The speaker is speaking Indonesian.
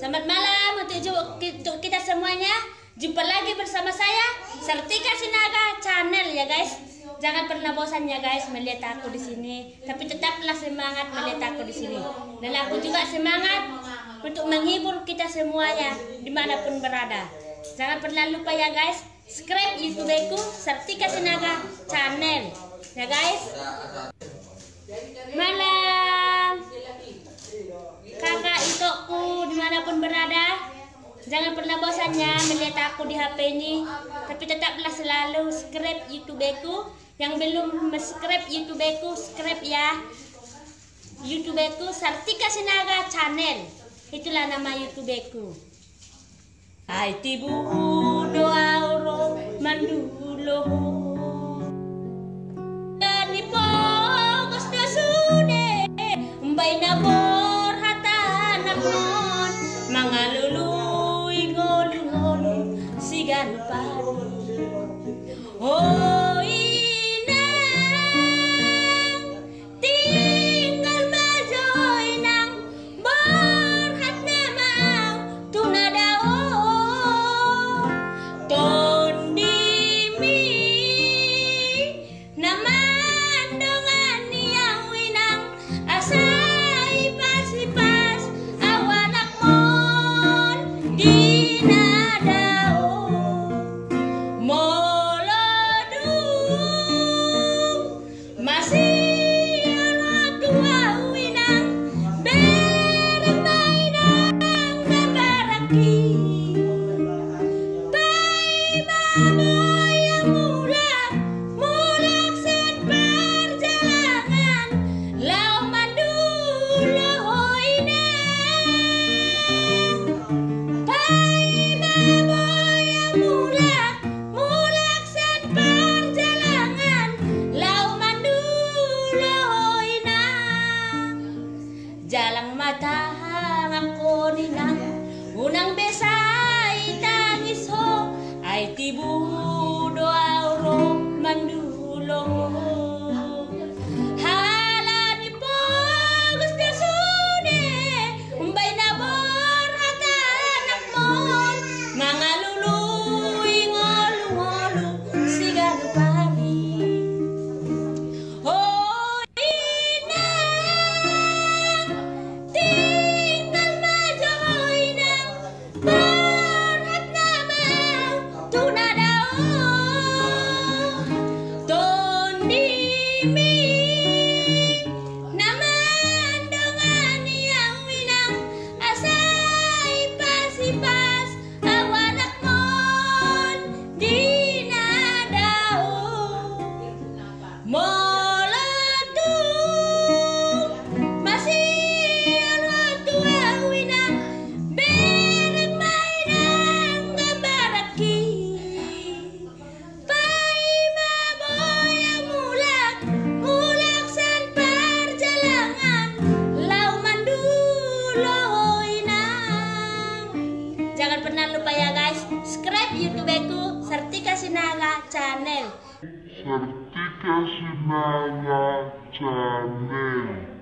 Selamat malam untuk, kita semuanya. Jumpa lagi bersama saya Sartika Sinaga channel ya guys. Jangan pernah bosan ya guys melihat aku di sini. Tapi tetaplah semangat melihat aku di sini. Dan aku juga semangat untuk menghibur kita semuanya di mana pun berada. Jangan pernah lupa ya guys subscribe YouTubeku Sartika Sinaga channel ya guys. Malam itokku di mana pun berada Jangan pernah bosannya melihat aku di HP ini. Tapi tetaplah selalu subscribe YouTubeku Yang belum subscribe YouTubeku subscribe ya. YouTubeku Sartika Sinaga Channel. Itulah nama YouTubeku Hai tibu doa mandulo Mga luluy ngolo-ngolo Sigan pari Oh Jalang mata ako ninang Unang besay tangis ho Ay tibu Jangan pernah lupa ya guys. Subscribe YouTubeku Sartika Sinaga channel. Sartika Sinaya Channel